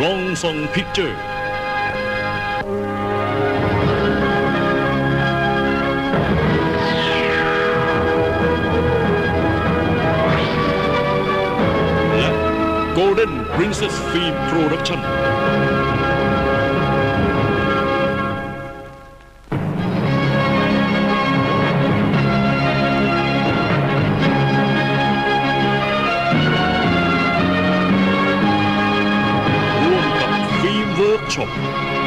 Long 롱송 픽처 Golden Princess Film Production. Chop.